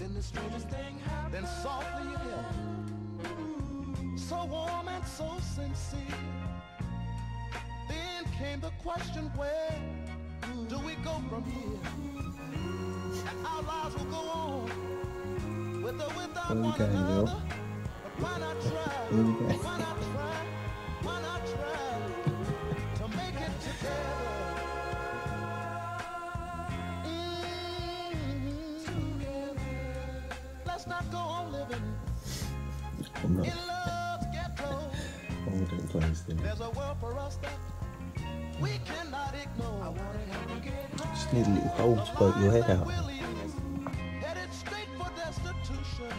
Then the strangest thing happened. Then softly you held. So warm and so sincere. Then came the question, where do we go from here? And our lives will go on with or without one another. Why not try? Why not try? Not go on living I'm not in love's ghetto. holding close there. There's a world for us that we cannot ignore. I wanna help you get Just need a little hole to poke your head out. Headed straight for destitution.